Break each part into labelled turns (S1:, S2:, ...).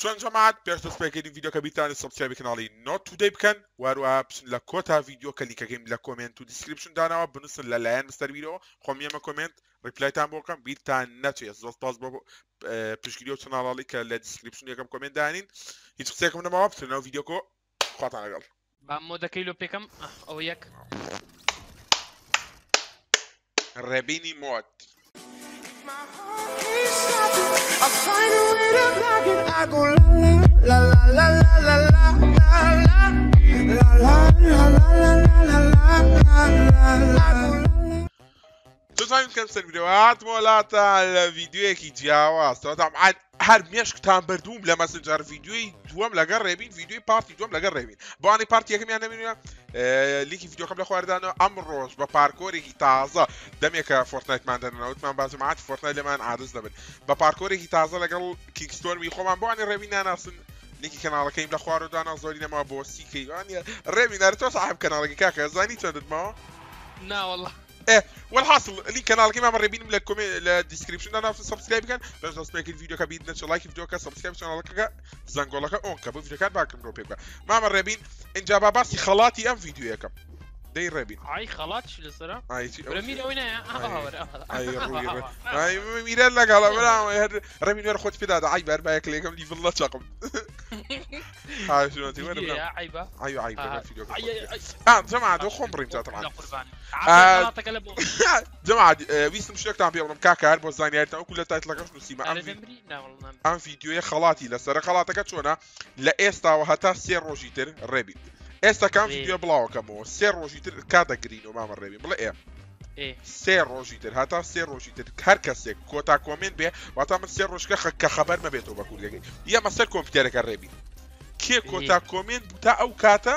S1: چۆن جەماعات پێش دەستپێکردین ڤیددیوکە بیتانی سبسکرایب کەناڵی نۆت تودەی بکەن. واروە بچن لە کۆتا ڤیددیو کە لیکەکەیم لە کۆمنت و دیسکرپشن داناوە بنووسن لە لایەن مستەرویرەوە خۆمیەمە کۆمنت ریپلایتان بۆکەم بیرتان نەچێت. زۆر پاس بۆ پشگیری و چناڵی کە لە دیسکرپشن یەکەم کۆمنت دانین. هیچ قسێکم نەماوە بچنەوە ڤیددیوکۆ خواتان لەگەڵ.
S2: با مۆدەکەی لۆ پێکەم؟ ئەو یەک.
S1: ڕێبینی مۆت.
S3: I find
S1: تتمنى كنسى الفيديوهات مولات الفيديو كي جاوا طبعا هەر مێشکتان بردووم لە مەسنجار ڤیددیوی دووەم لەگەڕ ڕێبین ڤیددیوی پارتی دوم لەگەڕ ڕێبین بۆانی پارتی یەکەمیان نەبینە لیکی ڤیددیوکەم لە خواردانەوە ئەم ڕۆژ بە پارکۆرێکی تازە دەمێکە فۆرتنایتمان دەنەوتمان بازمات فۆرتنای لەمان عادز دەبن بە پارکۆرێکی تازە لەگەڵ کیکستۆرمی خۆمان بۆانی ڕێبین ناناسن نێکی کەناڵەکەیم لە دانا زۆری نەما بۆ سیکەیوانە ڕێبینەر تۆ صاحب کەناڵەکە کاکە زانی چەندتمەوە
S2: ناوەڵە
S1: إيه والحاصل. لينك كان كيما مر بين لا ديسكريبشن أنا في سبسكرايب كان. باش نسمعك الفيديو كبيد إن شاء الله فيديو كا سبسكرايب ان شاء الله كا زانغولا كا اون كابو فيديو كان باكم روبيكا ما مر بين إن جابا باسي خلاتي أم فيديو ياكم دي ربي
S2: اي خلاص لسرا
S1: اي
S2: رميل وينا
S1: اي روي اي ميرال لك على بلا نور وير في بدا عيب أربع كلي كم لي فيلا تشقم هاي شنو تي وين عيبه اي
S2: عيبه فيديو
S1: آه
S2: جماعة دو خمري
S1: تاع طبعا جماعة ويس مشترك تاع بيرم كاكا هربو زاني تاع كل تاع
S2: لك شنو
S1: سيما ام فيديو خلاطي لسرا خلاطك شونا لا استا وهتا سير روجيتر ربي ئێستا کام
S2: وێ.
S1: ڤیددیو بڵاوکەمەوە سێ ڕۆژی تر کاتەگرین و مامە ڕێبین بڵێ ئێ
S2: ئێ.
S1: سێ ڕۆژی تر هەتا سێ ڕۆژی تر هەر کەسێک کۆتا کۆمنت بێ واتا من سێ ڕۆژکە خە- کە خەبەر مەبێتەوە بە کوردەکەی یەمە سەر کۆمپیوتەرەکە ڕێبین کێ کۆتا کۆمنت بووتا ئەو کاتە؟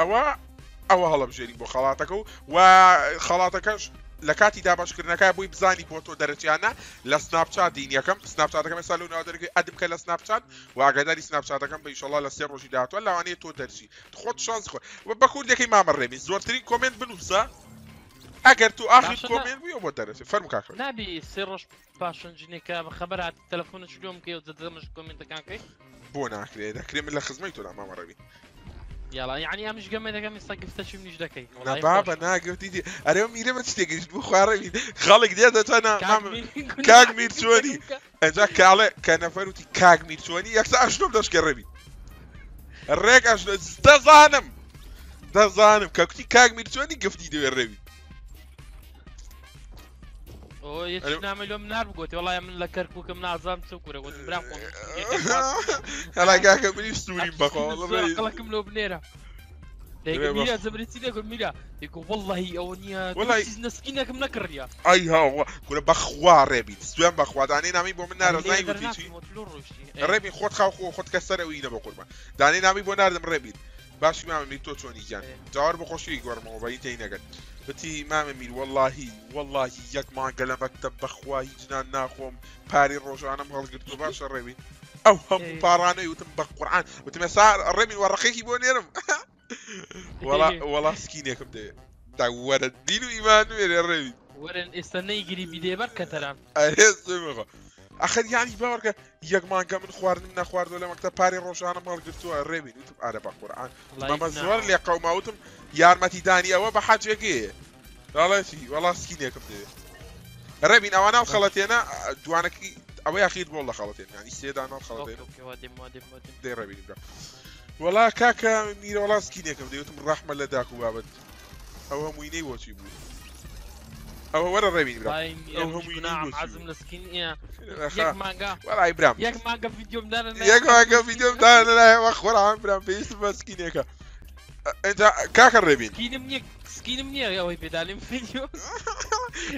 S1: ئەوە ئەوە هەڵەبژێری بۆ خەڵاتەکە و و خەڵاتەکەش لە کاتی دابشکردنەکە بووی بزانی بۆ تۆ دەرەچیانە لە سناپچات دین یەکەم سناپچاتەکەم سا لەناو دەرەکەی ئەدم کە لە سناپچات و ئاگاداری سناپچاتەکەم بە ئیشەڵا لە سێ ڕۆژی داهاتوە لەوانەیە تۆ دەرچی. خۆت شانس خۆ. بە کوردەکەی مامە ڕێمی زۆرترین کۆمنت بنووسە. ئەگەر تو ئاخر
S2: باشە،
S1: کۆمنت بووە بۆ دەرەچێت فەرم کاکە.
S2: نابی سێ ڕۆژ پاشنجینێکە بە خەبەرات تەلەفۆنە چلۆم کێ و دەدەمش کۆمنتەکانکەی
S1: بۆ ناکرێت دەکرێت من لە خزمەی تۆ مامە
S2: يلا يعني امش نعم، قمت قمت صقفت شو منيش
S1: دكي نا بابا نا قمت دي اريم ميري ما تشتي قلت بو خاري خلق دي هذا أنا كاغ مير شوني اجا كاله كان فروتي كاغ مير شوني يكس اشنو بدش كربي. الريك اشنو تزانم. تزانم. كاكتي كاغ مير شوني قفتي
S2: دي الربي Ječna milijom narguoti, ola jam la karku kam nazam cukure, got bram kon.
S1: Ela ga ka bili sturi
S2: bako, ola bili.
S1: Kala kam
S2: lo bnera. لكن ميرا زبرتي لك ميرا يقول
S1: والله
S2: اونيا والله
S1: سيزنا سكينك من كريا اي ها كنا بخوا ربي تستوان بخوا داني نامي بو من نار زاي وتيتي ربي خود خاو خو خود كسر وينا بقربا داني نامي بو نار دم ربي باش ما عملتو
S2: توني
S1: جان دار بخوشي يقور ما وبين تينك بتی مامە میر واللهی واللهی یەک مانگە لە مەکتب بەخوا هیچ نان ناخۆم پاری ڕۆژانم هەڵگرتو باشە ڕێوی ئەو هەموو. پارانەی وتم بە قورآن. وتم ێستا ڕێمی وەڕقێکی بۆ نێرم. وەڵا سکینێکم دێ. دا وەرە دین و ئیمان وێرێ ڕێوی.
S2: وەرن ئێستا نەیگیری بیدێبەر کەتەران
S1: ئەهێزمەخە ئەخر یانی باوەکە یەکمانکە من خواردن نەخواردو لە مەکتە پاری ڕۆژانم هەڵگرتووە ڕێبین وتم ئارە بە قورآن. مەمە زۆر لێ قەوماوتم یارمەتیدانی ئەوە بە حاجێگەیە داڵێتی وەڵاستکینێکم دێ ڕێبین ئەوە ناو خەڵەتێنە؟ دوانەکی ئەوە یاخیر بۆ لە خەڵەتێن. ینی سێدا ناو خەڵێ ڕێبین وەڵا کاکە میرە وەڵاستکینێکم دەوتم ڕحمە لە داکو بابەت. ئەوە موینەی بۆچی بوو. ئەو وەرە ڕێبین وەڵای برام
S2: یەک
S1: ماگە ڤیددیۆم دارە لەلایەوە خۆرا برام پێویست بەسکینێکە انت كاكر ريبين
S2: سكيني مني سكيني مني يا وي بيدالي
S1: فيديو.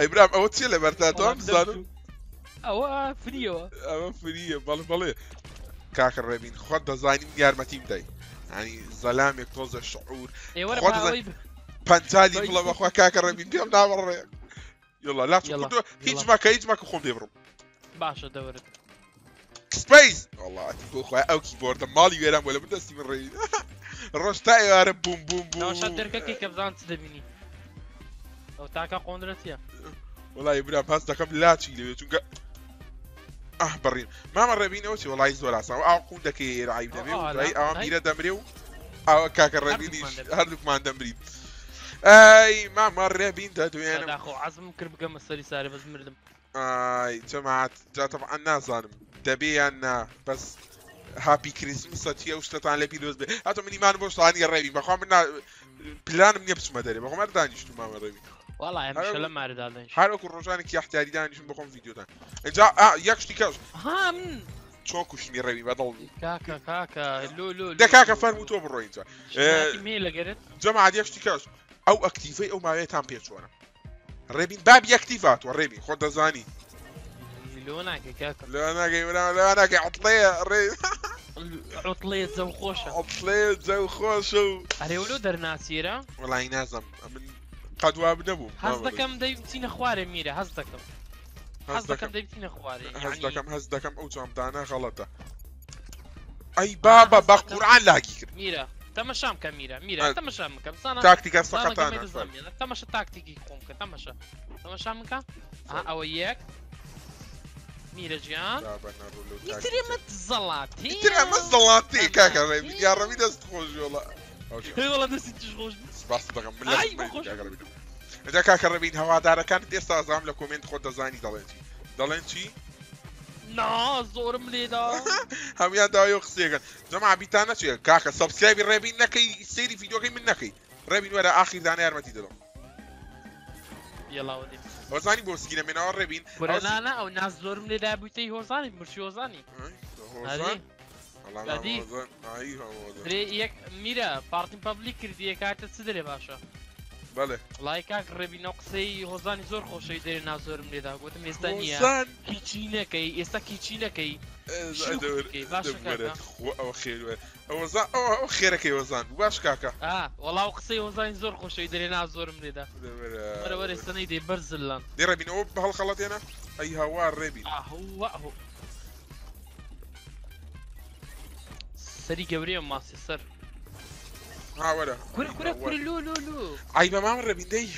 S1: برام أو تشيل برتاتو امزانو أو آه،
S2: فريو أو
S1: فريو بال بال إيه. كاكر ريبين خد زاينين يار متيم داي. يعني ظلام يكتوز
S2: الشعور.
S1: إيه، خد خد بانتالي طيب. بلا اخو بخوا كاكر ريبين
S2: ديم
S1: نامر يلا
S2: لا
S1: تكتو هيج ماكا هيج ماكا
S2: خوم ديبرم
S1: باشا دورت سبيس والله تقول خويا أو كيبورد مالي ولا ولا بدي استمر Rošta je are بوم بوم بوم
S2: Não,
S1: deixa
S2: der que que أو da mini. Ou tá
S1: cá والله يبرع باس دقم لا تشيلي تونكا آه برين ما مر بينا وشي والله يزول عصا أو قون
S2: دك
S1: رعيب
S2: نبي
S1: اي
S2: أو
S1: ميرا دمريو أو كاك الربيني
S2: هردك
S1: ما
S2: دمري
S1: اي ما مر بين تاتو أنا
S2: اخو عزم كرب ما السري ساري بس مردم
S1: اي جماعة جا طبعا نازانم دبي أنا بس هاپی کریسمسە چیە و شتتان لە پیرۆز بێ هاتۆ منیمان بۆ شتانی ڕێبی بەخوا من پلانم نییە بچمە دەرێ بەخۆمەر دانیشت و مامە ڕێبی
S2: وڵای
S1: هەر-
S2: هەمیشە لە مارەدا دەنج
S1: هەروەکو ڕۆژانێکی یاحتیاری دانیشم بخۆم ڤیددیۆتان اینجا یەک شتی کەش
S2: ها من
S1: چۆ کوشتنی ڕێوی بەدڵ دەکاکە فەرمو تۆ بڕۆ اینجا
S2: مێ لەگەرت
S1: جەماعت یەک شتی کەش ئەو ئەکتیڤەی ئەو ماوەیەتان پێ چۆنە ڕێبین بابی ئەکتیڤاتوە ڕێبین خۆ دەزانی
S2: لۆ
S1: ناگەی عڵەیە ڕێ
S2: عوتڵێت زەو خۆشە
S1: عڵێ جەو خۆشە و
S2: ئەرێولۆ دەرناسیرە
S1: وڵی نازم. من قەدوا بنەبوو
S2: هەز دەکەم دەی بچینە خوارێ میرە هەز دەکەم
S1: هەز
S2: هەز دەکەم
S1: دەکەم
S2: دەی بچینە خوارێ
S1: هەز دەکەم هەز دەکەم ئەو جامدانە غەڵەتە ئەی بابە بە قورعان لاگی کرد
S2: میرە تەمەشام کە میرە میرە
S1: آه.
S2: تەمەشام بکەم سانە
S1: تاکتیکە
S2: میرە ئێمە زەڵاتی
S1: زەڵاتی کاکە یاڕەوی دەست خۆش وڵە
S2: هێوڵە دەستی تش خۆش
S1: سپاس دەکەم من
S2: ئای،
S1: لە
S2: بەخۆش.
S1: ئەجا کاکە ڕێبین هەوادارەکانت ئێستا زام لە کۆمنت خۆ دەزانی دەڵێن چی دەڵێن چی
S2: نا زۆرم لێدا
S1: هەمیان داوای قسێگەن جەما بیتانە چێ کاکە سەبسکرایبی ڕێبین نەکەی سەیری ڤیدۆکەی من نەکەی ڕێبین وەرە ئاخیر دانە یارمەتی دەدەم
S2: یڵاوە دێ
S1: وەزانی بۆ سکینە منەوە ڕێبین
S2: کورەنانە ئەو ناز زۆرم لێدا بوویتەی هۆزانی مرشی هۆزانی. هەدی هەدی. درێ یەک میرە پارتیم پەبلیک کردی کاتە چ دەرێ باشە؟
S1: بەڵێ.
S2: لای کاک ڕێبینەوە قسەی هۆزانی زۆر خۆشەی دەرێ ناو زۆرم لێدا گوتم ئێستا نییە.
S1: هۆزان.
S2: کیچی نەکەی ئێستا کیچی نەکەی.
S1: ئەوە خێر ئەو خێرەکەی وەزان باش کاکە
S2: ئا وەڵاو قسەی هۆزانی زۆر خۆشەی دەرێ ناو زۆرم لێدا وەرەوەرە ئێستانەی دێ بەرزلان
S1: دێ ڕێبینەوە بە هەڵخەڵەتێنە ئەی هەوا ڕێبین
S2: ئاهوە ئەهو سەری گەورەیە ماسی سەر
S1: هاوەرە
S2: کورە کورە کورە لۆ لۆ لۆ
S1: ئای بە مام ڕێبین دەی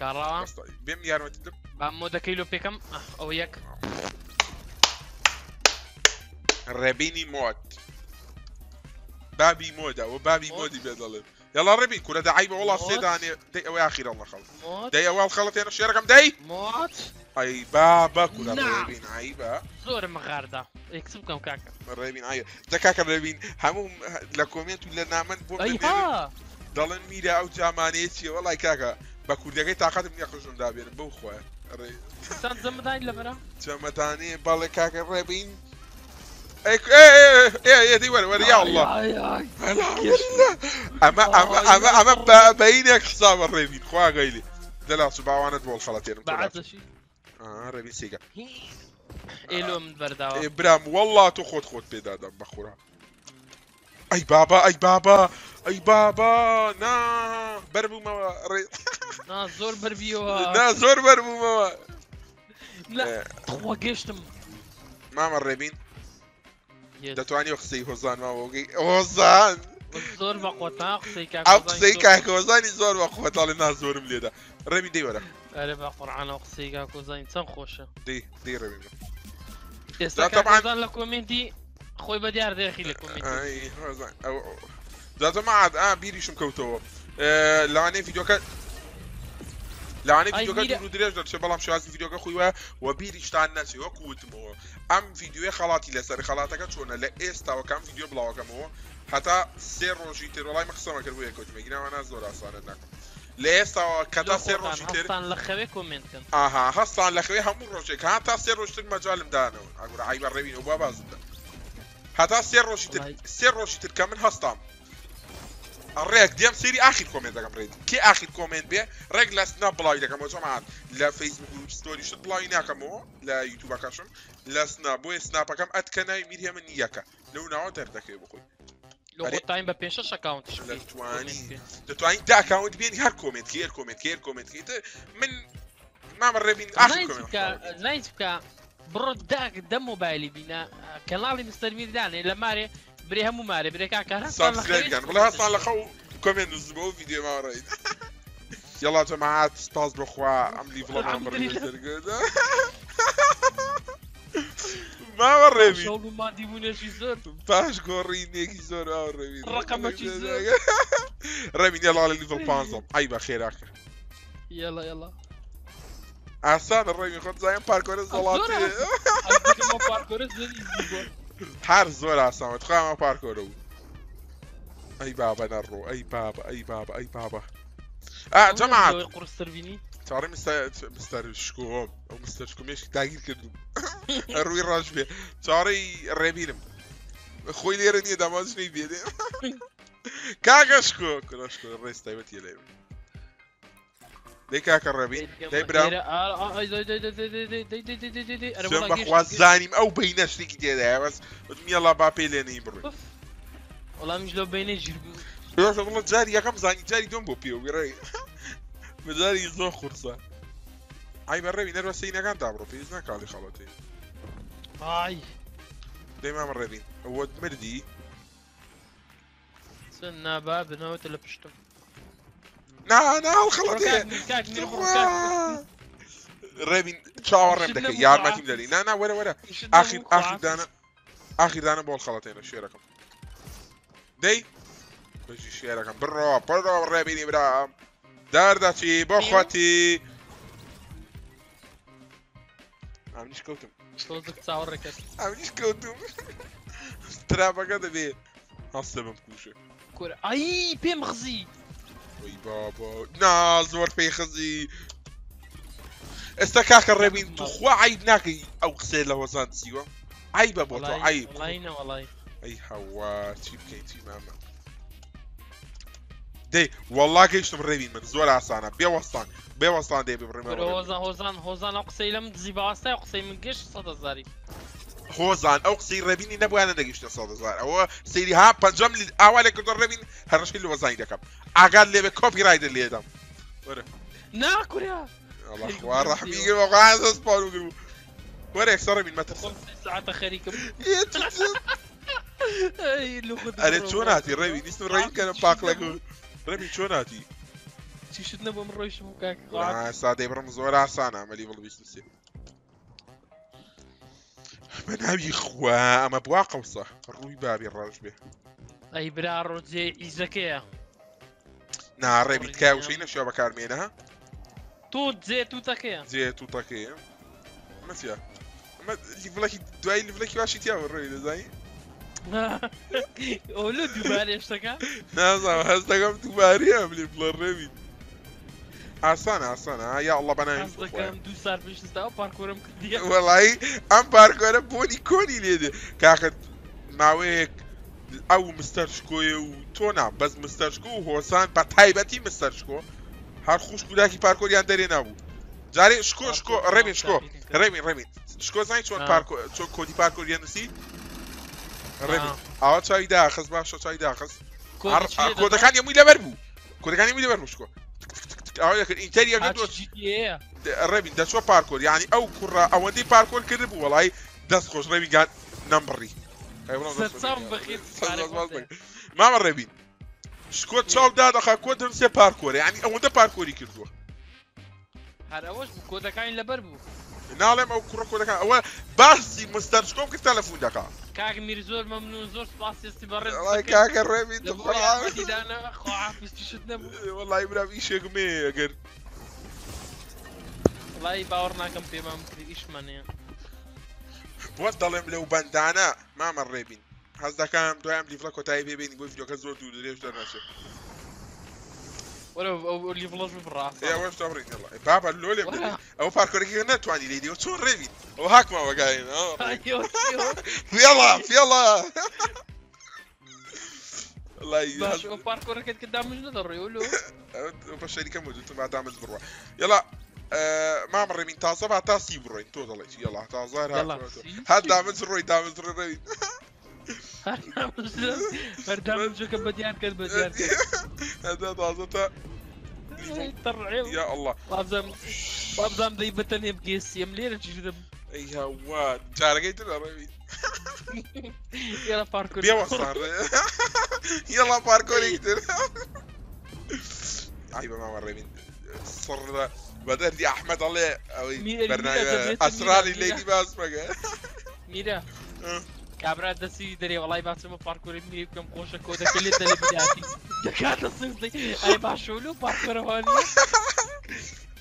S2: کاڕاوە
S1: بێم یارمەتی دەم
S2: با مۆدەکەی لۆ پێکەم ئەو یەک
S1: ڕێبینی مۆت بابی مۆدا و بابی
S2: مۆد؟
S1: مۆدی بێ دەڵێن یاڵا ڕێبین کورە دەعی بە وڵا
S2: مۆد؟
S1: سێدانێ دەی ئەوەی ئاخیرە لە خەڵ
S2: مۆت
S1: دەی ئەوە خەڵەتێنە شێرەکەم دەی
S2: مۆت
S1: ئەی بابە کورە
S2: نا.
S1: ڕێبین ئای بە
S2: زۆرم غاردا ئێکس بکەم کاکە
S1: ڕێبین ئاە دەکاکە ڕێبین هەموو لە کۆمنت و لە نامەند بۆ بنێرن.
S2: ئەیها
S1: دەڵێن میرە ئەو چیە وەڵای کاکە بە کوردەکەی تااقەتم نیە خۆشم دابێنم بەو خۆە
S2: سان زەمەدانی لەبەرە
S1: جەمەدانێ باڵێ کاکە ڕێبین ئێدی وەرە وەرە یا الله. ئەمە ئەمە ئەمە ئەمە بە- بەینێک حسابە ڕێبین خوا گەیلی دەلا سوباوانت بۆ خەڵەتێنم
S2: بەعاتەشی
S1: ڕێبین سێگە
S2: ئێلۆ من بەرداوە
S1: ئێ برام وەڵا تۆ خۆت خۆت پێدادەم بەخورا ئەی بابا ئەی بابا ئەی بابا. نا. بەربوومەوە ڕێ
S2: نا زۆر بەربیەوە
S1: نا زۆر بەربوومەوە
S2: خوا گەشتم
S1: مامە ڕێبین
S2: Yes.
S1: دەتوانی قسەی هۆزان ماوەگەی هۆزان
S2: زۆر بە قۆتا قسەی کاک
S1: ئەو قسەی کاکۆزانی زۆر وە خۆتاڵی نا زۆرم لێدا ڕێبی دەی وەرە
S2: ئەرێ بە قڕانە قسەی کاکۆزانی چەند خۆشە
S1: دەی دەی ڕێبین
S2: ئێستا
S1: طبعاً-
S2: کاکۆزان لە کۆمنتی خۆی بە دیار دێخی لە کۆمنتی
S1: ئەی هۆزان ئەو جاتە مەعاد ئا بیریشم کەوتەوە لەوانەیە ڤیدۆکە لاانەی
S2: ویدیوەکە
S1: دوور درێژ دەچێ بەڵام شازی ویدیوەکە خویوە و بیریشتان نەچێ وەک وتمەوە ئەم ویدیوی خڵاتی لەسەر خڵاتەکە چۆنە؟ لە ئێستاوەکەم ویدیو بڵاوەکەمەوە هەتا سێ ڕۆژی تێڕۆڵای مەخسەمە کردو یەکەوتمە گرناوانە زۆر ئاسانە ناکەم لە ئێستاەوە کەدا سێ ڕۆژی
S2: تێران لە خەوێ کمنتکن
S1: ئاها هەستان لە خەوێ هەموو ڕۆژێک. هاتا سێ ڕۆژتر مەجاالم دانەوە ئەگوور ئایبە ڕێبینەوە با بازدا هەتا سێ ڕۆژی سێ ڕۆژی ترکە من هەستام. ڕێک دێم سری ئاخیر کۆمنت دەکەم ڕێت کێ ئاخیر کۆمنت بێ ڕێک لە سنا بڵاوی دەکەمەوە جەماعات لە فەیسبوک و ستۆری شت بڵاوی ناکەمەوە لە یوتیوبەکەشم لە سنا بۆیە سناپەکەم ئەتکەنای میرهێ من یەکە لەو ناوە دەردەکەی بخۆی
S2: لە
S1: ئەرێ.
S2: خۆتایم بە
S1: لە توانی دەتوانین داکاونت بێنی هەر کۆمنت هێر کۆمنت هێر کۆمنت من مامە ڕێبین
S2: زانیت بکە بڕۆ داک دە مۆبایلی بینە کەناڵی مستەر میردانێ لە مارێ برێ هەموو مارێ برێکا کار
S1: سابسکرایبکەن بڵێ هەستان لە خەو کۆمنت نووسبە و ڤیددیو ماڕێیت یڵا جەماعات سپاس بخوا لیڤڵەمان
S2: الحمدلله.
S1: بڕێ ما ڕێوی
S2: شەڵ ما دیبوونێکی زۆر
S1: پاش گۆڕینێکی زۆر ڕێوی
S2: ڕقەمەکی زۆر.
S1: ڕێوی نێڵاڵە لیڤڵ پانزەم ئەی بە خێراکە
S2: یاڵە یاڵە
S1: ئاسانە ڕێوی خۆت زایان
S2: هر زور هستم.
S1: خواهم همه پرکارو بود ای بابا نرو ای بابا ای بابا ای بابا. اه جمعت چاره تربيني
S2: تعرف مستر
S1: مستر شكوهم او مستر شكوم ايش داقير كدو روي الراج بيه تعري ريبينم خوي لي نیه دماغ شنو يبيه كاكا شكو كنا شكو الرئيس دەی کاکە ڕێبی دەی برام سوێن بەخوا زانیم ئەو بینە شتێکی تێدایە بەس میێڵا با پێ لێنەی بڕێ
S2: وەڵامیش لەو بینە ژیر بوو
S1: بڵە جاری یەکەم زانی جاری دۆم بۆ پێوەڕێ بەجاری زۆر قورسە ئای بەڕێوی نەروە سینەکان دابڕۆ پێویست ناکاڵی خەڵەتی
S2: ئای
S1: دەی مام ڕێبین ئەوە مردی
S2: سن نابا بنەوەتە لە پشتم
S1: نا ناڵ خەڵەتێ ڕێبین چاوەڕێم دەکەی یارمەتیم دەری نا نا وەرە وەرە ئاخیر ئاخیر دانە ئاخیر دانە بۆڵ خەڵەتێنە شێرەکەم دەی بەژی شێرەکەم بڕۆ پڕۆ ڕێبینی برام دەردەچی بۆ خۆتی ئەمنیش کەوتم
S2: چاوەڕێکەت
S1: ئەمنیش کەوتم ترابەکە دەبێ هەستە بم کوشە
S2: کورە ئای پێم خزی
S1: وەی بابا. نا زۆر پێی خزی ئێستا کاکە ڕێبین توخوا عیب ناکەی ئەو قسێ لە وەزان چیوە عیبە بۆ تۆ عیب
S2: وڵینە وڵی
S1: ئەی هەوا چی بکەین چی مامە دەی وەڵا گەیشتم ڕێوین من زۆر ئاسانە بێوەستان بێوەستان دێ بڕێمە
S2: هۆزان هۆزان هۆزان ئەو قسەی لەم دزی باواستای قسەی من گەشت سەد زاری
S1: هۆزان ئەو قسەی ڕێبینی نەبووانە دەگەیشتە سەدەزار ئەوە سەیری ها پەنجەم ئاوالێک کردۆ ڕێبین هەرشی لە وەزانی دەکەم. ئاگار لێبێ کۆپی رایدە لێدەم وەرە.
S2: ناکوریا
S1: خوا ڕەحمی وەغاز پاڵ گرو وەرێک سەڕبین مەتەسە
S2: ساعتە خەریکم.
S1: ئەرێ چۆن هاتی ڕێوی نیستم ڕێینکەنە پاک لەگو ڕێبی چۆن هاتی؟
S2: چیشت نەبووم ڕۆیشم کاک
S1: سادەی بڕم زۆر ئاسانە ئەمەلی بڵویست سێ بە ناوی خوا ئەمە بوا قەوسە ڕووی بابی ڕژ بێ
S2: ئەی برا ڕۆجێ ئیزەکەیە
S1: ناڕێبیت کا وشەی نەشێ بەکارمێنە
S2: تۆ جێ تووتەکەیە
S1: جێ تووتەکەیە مەسیە لیڤڵێکی دوای لیڤڵێکی باشی تیا ڕێی دەزایی
S2: ئەو لە دووبارێ شتەکە
S1: نازانم هەست دەکەم دووباری ئەم لیڤڵە آسانه آسانه یا الله بنا
S2: این قصدك ام دو سار بيش نستا او
S1: باركور ام كردية والله ام باركور ام بوني كوني ليدي كاخد ماويك او مسترشكوي و تونا بس مسترشكو و هوسان با تايبتي مسترشكو هر خوش کودکی پارکور پارکوری اندری نبود جاری شکو شکو رمین شکو رمین رمین شکو زنی چون پارکو چون کودی پارکوری اندسی رمین آوا چای ده خز باش چای ده خز
S2: کودکان
S1: یه میله بر بو کودکان یه میده بر بو شکو ڕێبین ئەوە چاوی داخست باشە چاوی داخست کۆدەکان هەمووی لەبەر بوو کۆدەکانی هەمووی لەبەر بوو شکۆ ئەوە کرد ئینتەری ڕێبین دەچۆ پارکۆر ینی ئەو کوڕە ئەوەندەی پارکۆر کرد بوو وڵی دەست خۆش ڕێویگان نەمبڕی مامە ڕێبین شکۆت چاودا دەخا کۆ دەمسێ پارکۆرە ینی ئەوەندە پارکۆری کردووە
S2: هەر ئەوەش کۆدەکانی لەبەر بوو
S1: ناڵێم ئەو کوڕە کۆدەکان ئەوە باسی مستەرشکۆم کرد تەلەفۆن دەکا
S2: کاک میر زۆر مەمنون زۆر سپاسێستی بەڕێ
S1: کاکە ڕێبی وڵی برام ئیشێکمێ ئەگەر.
S2: وڵی باوەڕ ناکەم پێمام کردی ئیشمانەیە.
S1: بۆ دەڵێم لەو بەندانە مامە ڕێبین حەز دەکەم دوایام لیفلە کۆتایی ببینی بۆ ڤیدۆکە زۆر دوو درێژ دەرناچێت
S2: لیڤڵش بڕاست
S1: بابا لۆ لێ ئەو پارکۆرەی نەتوانی لێدی و چۆن ڕێبین ئەو هاکمە وەگاین فێڵە فێڵە
S2: پارکۆرەکەت کە دامژ نەدەڕێولو
S1: بە شەریکە موجودتم با دامز بڕوە یڵا مام ڕێمین تازە با تاسی بڕۆین تۆ دەڵێت یڵا تازار هەر دامز ڕۆی دامز ڕێ
S2: بەردامجەکە بەدیان کرد بەدیان
S1: هذا تازە يا الله.
S2: وابزام دەی بەتەنێ بگەستیم لێرە چ دەم
S1: ئەی هەوا جارەکەی تر ڕەوی
S2: یڵە پارکۆ
S1: یڵا پارکۆری تر ئای بەماوە ڕێبین سڕدا بەدەردی ئەحمەد ئەڵێ ئەوەی بەرنامە ئەسراری لێدی باس مەگە
S2: میرە کابرا دەسی دەرێ وڵی باچمە پارکۆری می بکەم خۆشە کۆ دەکە لێ دەلی بداتی دەکاتە سوزی ئەی باشۆل و پارکۆرەوانی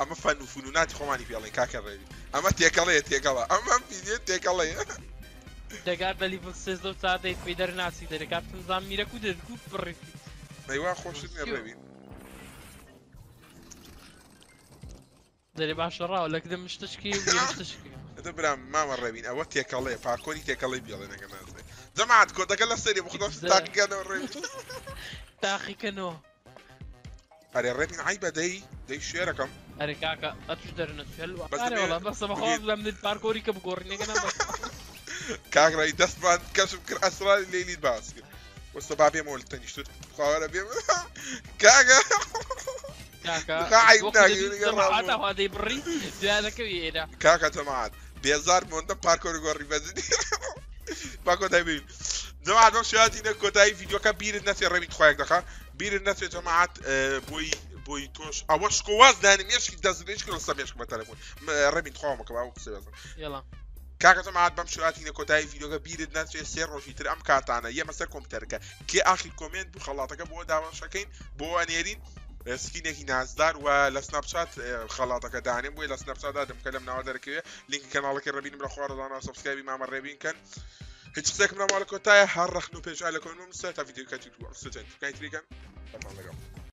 S1: ئەمە فەن و فنوناتی خۆمانی پێڵێن کاکە ڕێوی ئەمە تێکەڵەیە تێکەڵە ئەمە پیدێت تێکەڵەیە
S2: دەگار دەلی سێزدە سادەی پێی دەرناسی دەرەکات تنزان میرەک و دەرگو بڕێتی
S1: مەیوا خۆشت ڕێوی
S2: دەرێ باشە ڕاو لەک دە مشتشکی و شتشکی
S1: دە برام مامە ڕێبین ئەوە تێکەڵەیە پارکۆری تێکەڵی بێڵێ نەگە نازێ جەماعات کۆدەکە لە سەری بخۆ تاقیکەنەوە ڕێ
S2: تاقیکەنەوە
S1: ئەرێ ڕێبین ئای بەدەی دەی شێرەکەم
S2: ئەرێ کاکە ئەتوش دەرنەوە بەسە بەخۆ لەم پارکۆری کە بگۆڕینەکە
S1: کاگڕی دەستمان کەسم کرد ئەسرای لێلیت باس کرد وەستە با بێمە لە تەنیشت خاوەرە بێم کاگە
S2: دەی بڕی دوانەکەوی ئێرە
S1: کاکە تەماات بێزار مۆندە پارکۆری گۆڕی بەزنی باکۆ دەبین جەماعات بەم شاتینە کۆتایی ڤیددیوکە بیرت نەچێ ڕەویت خۆیان دەخە بیرت نەچێت جەماعات بۆی بۆی تۆش ئەوە شکواز دانی مێشکی دەزرێش کرد لەسە مێشک بە تەلەفۆن ڕەبین خۆمەکە باو قسە بێزم کاکە مات بەم شواتینە کۆتایی ڤیددیوگە بیرت نەچێت سێ ڕۆژی تر ئەم کاتانە یە مەسەر کۆمپیوتەرەکە کێ ئاخی کۆمنت بوو خەڵاتەکە بۆ داواشەکەین بۆ ئەنێرین سکینێکی نازدار و لە سناپچات خەڵاتەکە دانیم بووی لە سناپچادا دەمکە لەم ناوە دەرەکەوێ لینکی کەناڵەکە ڕبینم لە خوارەدانە سبسکایبی مامە ڕێبینکەن. هیچ قسێکم ناماڵە کۆتایە هەر ڕخن و پێشای لە کۆنم سە تا ڤیددیوکەتی سوچێت کایتریکەن لەگەڵ